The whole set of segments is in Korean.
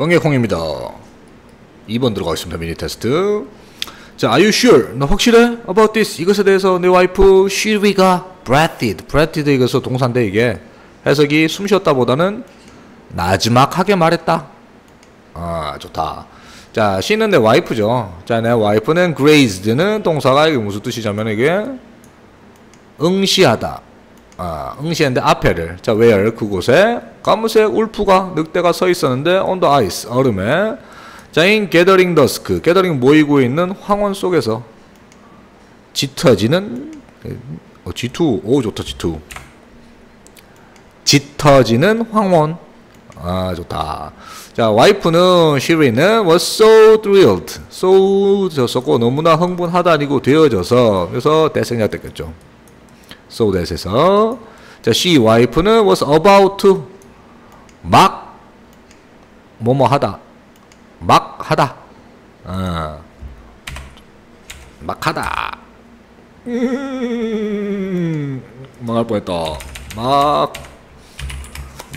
뻥개콩입니다. 2번 들어가겠습니다. 미니 테스트. 자, are you sure? 너 확실해? About this. 이것에 대해서 내 와이프 쉴위가 breathed. breathed 이것은 동사인데 이게 해석이 숨 쉬었다 보다는 나지막하게 말했다. 아, 좋다. 자, she는 내 와이프죠. 자, 내 와이프는 grazed는 동사가 이게 무슨 뜻이냐면 이게 응시하다. 아, 응시했는데 앞에를 자 where 그곳에. 까무색 울프가 늑대가 서 있었는데 the ice 얼음에. 자 in gathering dusk gathering 모이고 있는 황혼 속에서 짙어지는 어, G2 오 좋다 G2 짙어지는 황혼. 아 좋다. 자 와이프는 시리는 was so thrilled. so 졌었고 너무나 흥분하다 아니고 되어져서 그래서 대생략 됐겠죠 so that에서 자 she 와이프는 was about to 막 뭐뭐 하다. 막 하다. 어. 막 하다. 음, 망할 뻔했다. 막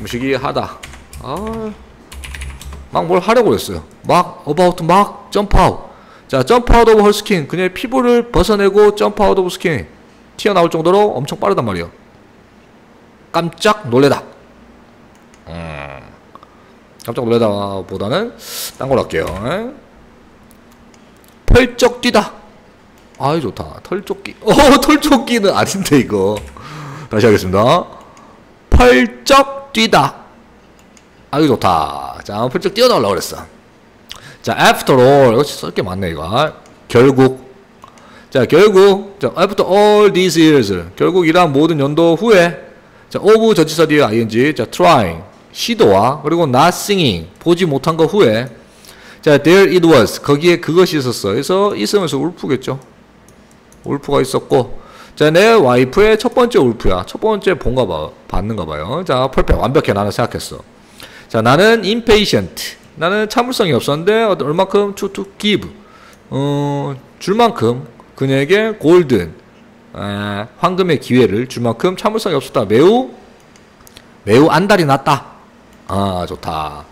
무식이 하다. 아 막 뭘 하려고 했어요. 막 about 막 jump out 자 jump out of her skin 그녀의 피부를 벗어내고 jump out of skin 튀어나올 정도로 엄청 빠르단 말이에요. 깜짝 놀래다. 음, 깜짝 놀래다 보다는 딴걸 할게요. 에? 펄쩍 뛰다. 아이 좋다. 털쫓기. 어, 털쫓기는 아닌데 이거. 다시 하겠습니다. 펄쩍 뛰다. 아이 좋다. 자, 펄쩍 뛰어나오려고 그랬어. 자, after all. 이거 쓸게 많네 이거. 결국 자 결국 자, after all these years 결국 이러한 모든 연도 후에 자 of 전치사 뒤에 ing 자 trying 시도와 그리고 not singing 보지 못한 거 후에 자 there it was 거기에 그것이 있었어 그래서 있으면서 울프겠죠. 울프가 있었고 자 내 와이프의 첫 번째 울프야. 첫 번째 본가 봐 받는가 봐요. 자 perfect 완벽해. 나는 생각했어. 자 나는 impatient. 나는 참을성이 없었는데 얼마큼 to, to give. 어, 줄 만큼 그녀에게 골든 아, 황금의 기회를 줄 만큼 참을성이 없었다. 매우 매우 안달이 났다. 아 좋다.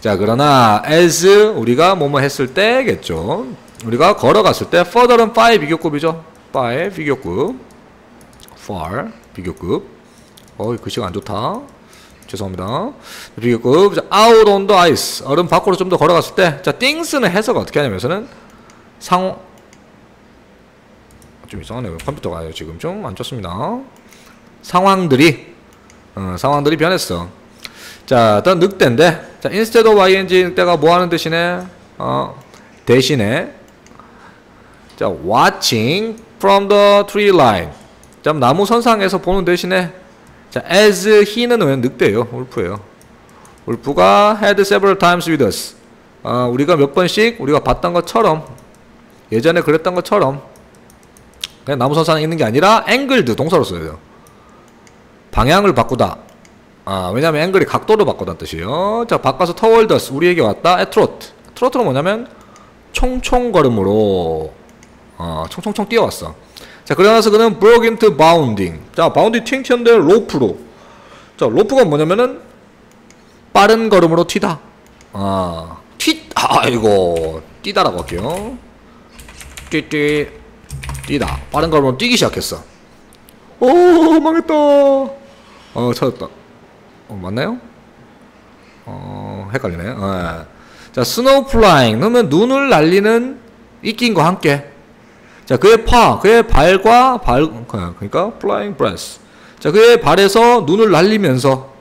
자 그러나 as 우리가 뭐뭐 했을 때겠죠. 우리가 걸어갔을 때 further는 far 비교급이죠. far 비교급 far 비교급 어이 글씨가 안 좋다. 죄송합니다. 비교급 자, out on the ice 얼음 밖으로 좀 더 걸어갔을 때자 things는 해석 어떻게 하냐면서는 상 좀 이상하네요. 컴퓨터가 지금 좀 안 좋습니다. 상황들이 어, 상황들이 변했어. 자, 더 늑대인데 자, instead of ing 늑대가 뭐 하는 대신에 어, 대신에 자, watching from the tree line. 자, 나무 선상에서 보는 대신에 자, as he는 왜 늑대예요? 울프예요. 울프가 had several times with us. 어, 우리가 몇 번씩 우리가 봤던 것처럼 예전에 그랬던 것처럼 그냥 나무 선상에 있는 게 아니라 angled 동사로 써요. 방향을 바꾸다. 아, 왜냐면 angle이 각도를 바꾸다는 뜻이에요. 자, 바꿔서 toward us 우리에게 왔다. at a trot. trot는 뭐냐면 총총 걸음으로 어, 총총총 뛰어왔어. 자, 그러나서 그는 broke into bounding. 자, bounding 튕튀었는데 lope로. 자, lope가 뭐냐면은 빠른 걸음으로 튀다. 아, 튀, 아이고, 뛰다라고 할게요. 띠띠. 뛰다. 빠른 걸음으로 뛰기 시작했어. 오 망했다. 어 찾았다. 어 맞나요? 어 헷갈리네. 어. 자 snow flying 그러면 눈을 날리는 입김과 함께. 자 그의 paw 그의 발과 발 그러니까 flying breath. 자 그의 발에서 눈을 날리면서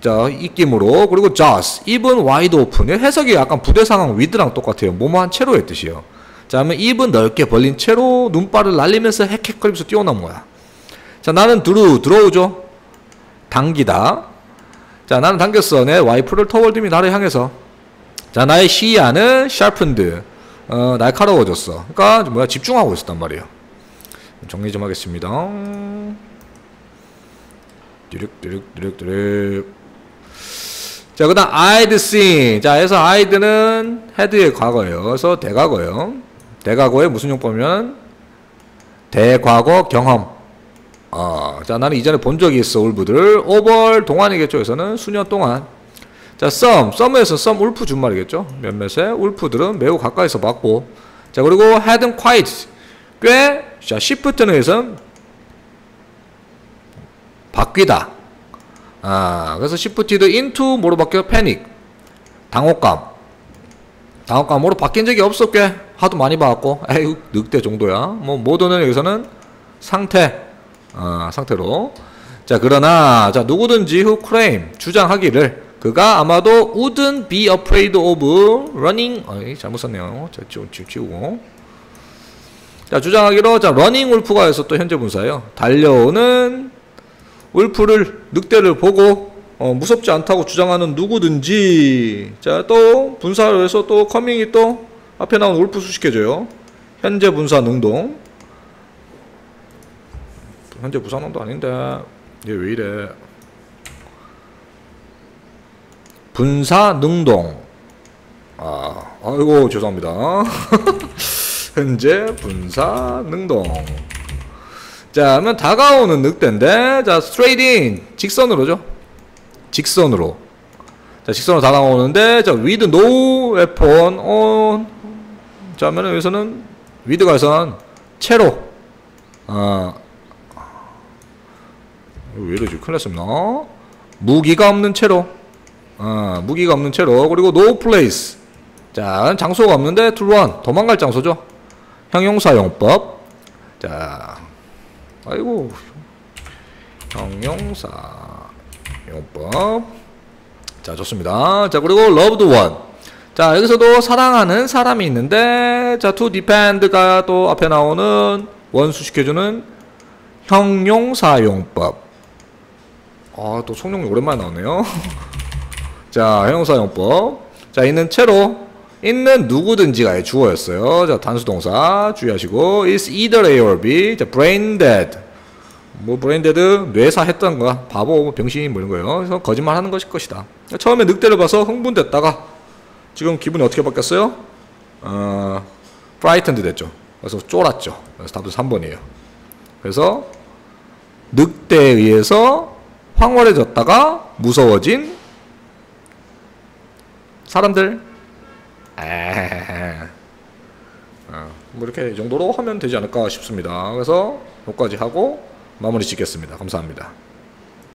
자 입김으로 그리고 jaws 입은 wide open 해석이 약간 부대 상황 with랑 똑같아요. 뭐뭐한 채로의 뜻이에요. 자, 그러면 입은 넓게 벌린 채로 눈발을 날리면서 헥헥거리면서 뛰어넘은 거야. 자, 나는 drew, 들어오죠? 당기다. 자, 나는 당겼어. 내 와이프를 toward me 나를 향해서. 자, 나의 시야는 sharpened. 어, 날카로워졌어. 그러니까 뭐야 집중하고 있었단 말이에요. 정리 좀 하겠습니다. 뚜륵뚜륵뚜륵뚜륵 자, 그 다음, I'd seen. 자, 그래서 I'd는 had의 과거예요. 그래서 대과거예요. 대과거의 무슨 용법이면 대과거 경험. 어, 자, 나는 이전에 본 적이 있어, 울부들. 오벌 동안이겠죠. 그래서는 수년 동안. 자, some, some에서 some 울프 준말이겠죠. 몇몇의 울프들은 매우 가까이서 봤고, 자 그리고 had quite 꽤, 자 shift는 의해서 바뀌다. 아, 그래서 shifted into 뭐로 바뀌어? panic, 당혹감. 당혹감으로 바뀐 적이 꽤 하도 많이 봐갖고 에이 늑대 정도야. 뭐 모드는 여기서는 상태, 아, 상태로. 자 그러나 자 누구든지 who claim 주장하기를. 그가 아마도 wouldn't be afraid of running. 어이 잘못 썼네요. 자 지우, 지우, 지우고. 자 주장하기로 자 running wolf가 해서 또 현재 분사예요. 달려오는 wolf를 늑대를 보고 어, 무섭지 않다고 주장하는 누구든지. 자 또 분사를 해서 또 coming이 또 앞에 나온 wolf 수식해줘요. 현재 분사 능동. 현재 분사 능동 아닌데. 얘 왜 이래? 분사 능동. 아 아이고 죄송합니다. 현재 분사 능동. 자 그러면 다가오는 늑대인데 자 in. 직선으로죠? 직선으로. 자 직선으로 다가오는데 자 with no 자 하면은 여기서는 with가 여기서는 채로. 아. 왜 이러지? 큰일 났습니다. 무기가 없는 채로. 어, 무기가 없는 채로. 그리고 no place. 자 장소가 없는데 to run. 도망갈 장소죠. 형용사용법. 자. 아이고. 형용사용법. 자 좋습니다. 자 그리고 loved 자 여기서도 사랑하는 사람이 있는데 자 to defend가 또 앞에 나오는 원수 시켜주는 형용사용법 아 또 성룡이 오랜만에 나오네요 자, 형용사용법. 자, 있는 채로 있는 누구든지가의 주어였어요. 자, 단수동사 주의하시고 is either A or B. 자, brain dead. 뭐 brain dead 뇌사했던 거야. 바보, 병신 뭐 이런 거예요. 그래서 거짓말하는 것일 것이다. 처음에 늑대를 봐서 흥분됐다가 지금 기분이 어떻게 바뀌었어요? 어, frightened 됐죠. 그래서 쫄았죠. 그래서 답은 3번이에요. 그래서 늑대에 의해서 황홀해졌다가 무서워진 사람들 에 어, 뭐 이렇게 이 정도로 하면 되지 않을까 싶습니다. 그래서 여기까지 하고 마무리 짓겠습니다. 감사합니다.